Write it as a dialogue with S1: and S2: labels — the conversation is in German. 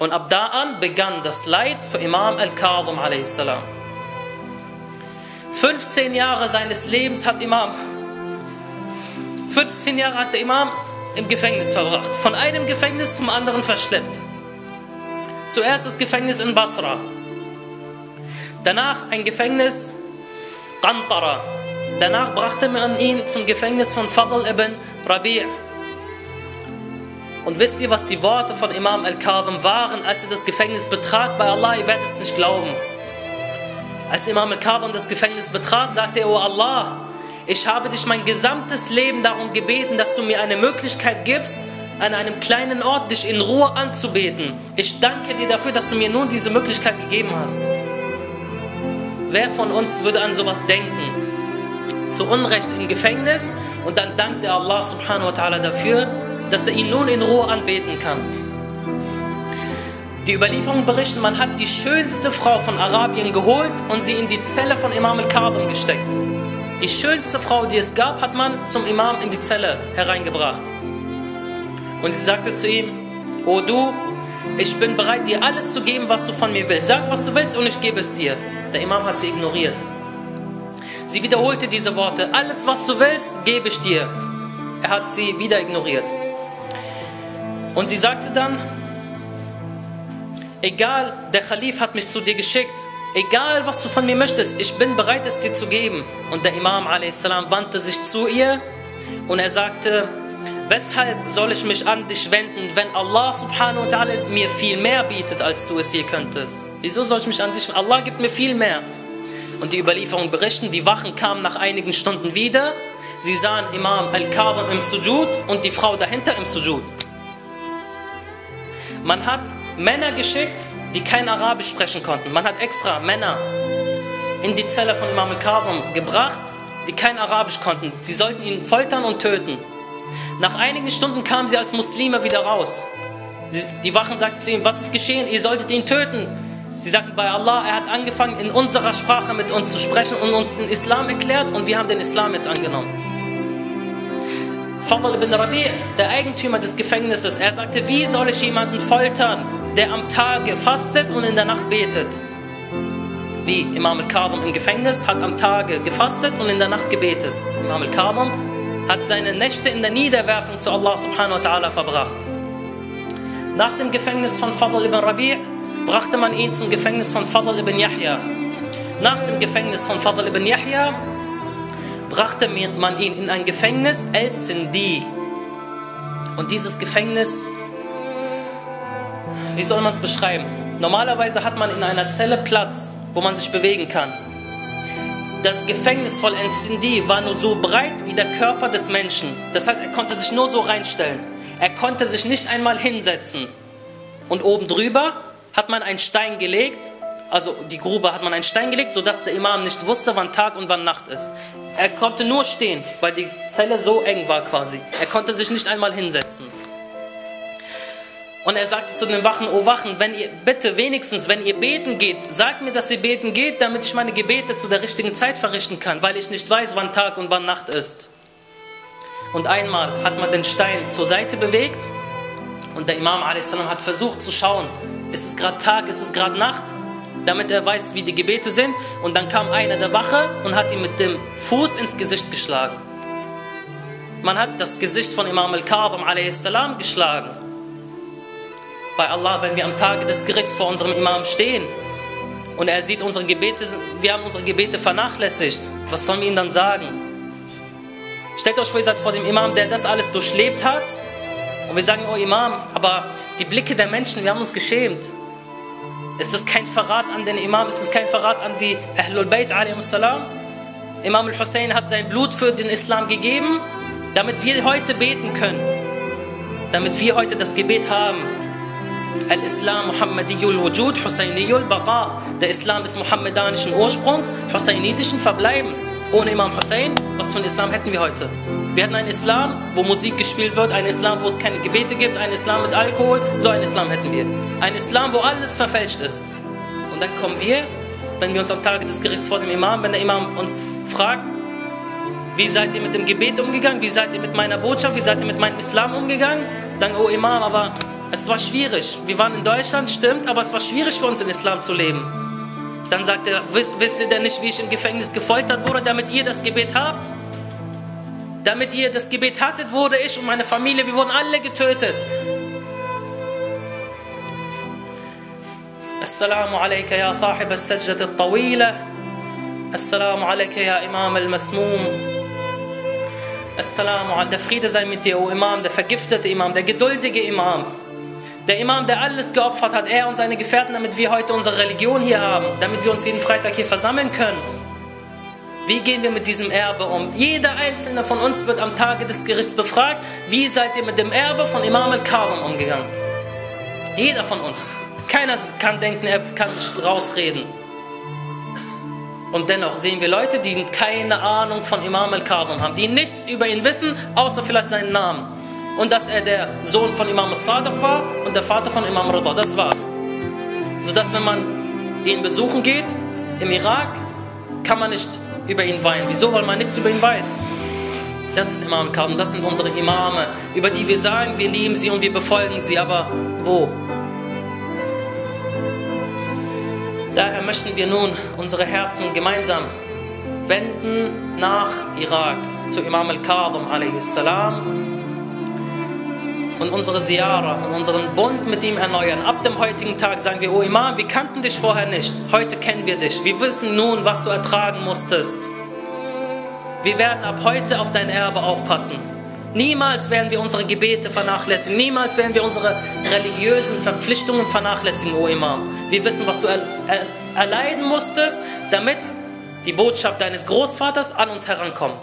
S1: Und ab da an begann das Leid für Imam al-Kadhim a.s. 15 Jahre seines Lebens hat Imam 15 Jahre hat der Imam im Gefängnis verbracht. Von einem Gefängnis zum anderen verschleppt. Zuerst das Gefängnis in Basra. Danach ein Gefängnis Qantara. Danach brachte man ihn zum Gefängnis von Fadl ibn Rabi'. Und wisst ihr, was die Worte von Imam al-Kadhim waren, als er das Gefängnis betrat? Bei Allah, ihr werdet es nicht glauben. Als Imam al-Kadhim das Gefängnis betrat, sagte er, oh Allah, ich habe dich mein gesamtes Leben darum gebeten, dass du mir eine Möglichkeit gibst, an einem kleinen Ort dich in Ruhe anzubeten. Ich danke dir dafür, dass du mir nun diese Möglichkeit gegeben hast. Wer von uns würde an sowas denken? Zu Unrecht im Gefängnis und dann dankt er Allah subhanahu wa ta'ala dafür, dass er ihn nun in Ruhe anbeten kann. Die Überlieferungen berichten, man hat die schönste Frau von Arabien geholt und sie in die Zelle von Imam al-Kadhim gesteckt. Die schönste Frau, die es gab, hat man zum Imam in die Zelle hereingebracht. Und sie sagte zu ihm, O du, ich bin bereit, dir alles zu geben, was du von mir willst. Sag, was du willst und ich gebe es dir. Der Imam hat sie ignoriert. Sie wiederholte diese Worte, alles, was du willst, gebe ich dir. Er hat sie wieder ignoriert. Und sie sagte dann, egal, der Khalif hat mich zu dir geschickt, egal was du von mir möchtest, ich bin bereit es dir zu geben. Und der Imam a.s. wandte sich zu ihr und er sagte, weshalb soll ich mich an dich wenden, wenn Allah subhanahu wa ta'ala mir viel mehr bietet, als du es je könntest? Wieso soll ich mich an dich wenden? Allah gibt mir viel mehr. Und die Überlieferungen berichten, die Wachen kamen nach einigen Stunden wieder. Sie sahen Imam al-Karim im Sujud und die Frau dahinter im Sujud. Man hat Männer geschickt, die kein Arabisch sprechen konnten. Man hat extra Männer in die Zelle von Imam al-Karim gebracht, die kein Arabisch konnten. Sie sollten ihn foltern und töten. Nach einigen Stunden kamen sie als Muslime wieder raus. Die Wachen sagten zu ihm, was ist geschehen? Ihr solltet ihn töten. Sie sagten bei Allah, er hat angefangen in unserer Sprache mit uns zu sprechen und uns den Islam erklärt und wir haben den Islam jetzt angenommen. Fadl ibn Rabi', der Eigentümer des Gefängnisses, er sagte, wie soll ich jemanden foltern, der am Tage fastet und in der Nacht betet? Wie Imam al-Kadhim im Gefängnis hat am Tage gefastet und in der Nacht gebetet. Imam al-Kadhim hat seine Nächte in der Niederwerfung zu Allah subhanahu wa ta'ala verbracht. Nach dem Gefängnis von Fadl ibn Rabi' brachte man ihn zum Gefängnis von Fadl ibn Yahya. Nach dem Gefängnis von Fadl ibn Yahya brachte man ihn in ein Gefängnis El-Sindi. Und dieses Gefängnis, wie soll man es beschreiben? Normalerweise hat man in einer Zelle Platz, wo man sich bewegen kann. Das Gefängnis von El-Sindi war nur so breit wie der Körper des Menschen. Das heißt, er konnte sich nur so reinstellen. Er konnte sich nicht einmal hinsetzen. Und oben drüber hat man einen Stein gelegt also die Grube hat man einen Stein gelegt, sodass der Imam nicht wusste, wann Tag und wann Nacht ist. Er konnte nur stehen, weil die Zelle so eng war quasi. Er konnte sich nicht einmal hinsetzen. Und er sagte zu den Wachen, oh Wachen, wenn ihr bitte wenigstens, wenn ihr beten geht, sagt mir, dass ihr beten geht, damit ich meine Gebete zu der richtigen Zeit verrichten kann, weil ich nicht weiß, wann Tag und wann Nacht ist. Und einmal hat man den Stein zur Seite bewegt und der Imam a.s. hat versucht zu schauen, ist es gerade Tag, ist es gerade Nacht? Damit er weiß, wie die Gebete sind. Und dann kam einer der Wache und hat ihn mit dem Fuß ins Gesicht geschlagen. Man hat das Gesicht von Imam al-Kadhim a.s. geschlagen. Bei Allah, wenn wir am Tage des Gerichts vor unserem Imam stehen und er sieht unsere Gebete, wir haben unsere Gebete vernachlässigt, was sollen wir ihm dann sagen? Stellt euch vor, ihr seid vor dem Imam, der das alles durchlebt hat und wir sagen, oh Imam, aber die Blicke der Menschen, wir haben uns geschämt. Ist das kein Verrat an den Imam? Ist das kein Verrat an die Ahlul Bayt salam? Imam al-Hussein hat sein Blut für den Islam gegeben, damit wir heute beten können. Damit wir heute das Gebet haben. Al-Islam Muhammadiyul Wujud, Husayniyul Baqa. Der Islam ist muhammedanischen Ursprungs, husaynitischen Verbleibens. Ohne Imam Hussein, was für ein Islam hätten wir heute? Wir hätten einen Islam, wo Musik gespielt wird, einen Islam, wo es keine Gebete gibt, einen Islam mit Alkohol. So einen Islam hätten wir. Ein Islam, wo alles verfälscht ist. Und dann kommen wir, wenn wir uns am Tage des Gerichts vor dem Imam, wenn der Imam uns fragt, wie seid ihr mit dem Gebet umgegangen? Wie seid ihr mit meiner Botschaft? Wie seid ihr mit meinem Islam umgegangen? Sagen, oh Imam, aber Es war schwierig. Wir waren in Deutschland, stimmt, aber es war schwierig für uns, in Islam zu leben. Dann sagt er, wisst ihr denn nicht, wie ich im Gefängnis gefoltert wurde, damit ihr das Gebet habt? Damit ihr das Gebet hattet, wurde ich und meine Familie, wir wurden alle getötet. Sahib al-sajdat al-tawila. Assalamu alaikum ya imam al-masmum. Assalamu alaikum, der Friede sei mit dir, O Imam, der vergiftete Imam, der geduldige Imam. Der Imam, der alles geopfert hat, er und seine Gefährten, damit wir heute unsere Religion hier haben, damit wir uns jeden Freitag hier versammeln können. Wie gehen wir mit diesem Erbe um? Jeder einzelne von uns wird am Tage des Gerichts befragt, wie seid ihr mit dem Erbe von Imam al-Karum umgegangen? Jeder von uns. Keiner kann denken, er kann sich rausreden. Und dennoch sehen wir Leute, die keine Ahnung von Imam al-Karum haben, die nichts über ihn wissen, außer vielleicht seinen Namen und dass er der Sohn von Imam Sadiq war und der Vater von Imam Rida. Das war's. Sodass, wenn man ihn besuchen geht im Irak, kann man nicht über ihn weinen. Wieso? Weil man nichts über ihn weiß. Das ist Imam Kadr, das sind unsere Imame, über die wir sagen, wir lieben sie und wir befolgen sie, aber wo? Daher möchten wir nun unsere Herzen gemeinsam wenden nach Irak zu Imam al-Kadhim a.s und unsere Ziyara und unseren Bund mit ihm erneuern. Ab dem heutigen Tag sagen wir, oh Imam, wir kannten dich vorher nicht. Heute kennen wir dich. Wir wissen nun, was du ertragen musstest. Wir werden ab heute auf dein Erbe aufpassen. Niemals werden wir unsere Gebete vernachlässigen. Niemals werden wir unsere religiösen Verpflichtungen vernachlässigen, O Imam. Wir wissen, was du erleiden musstest, damit die Botschaft deines Großvaters an uns herankommt.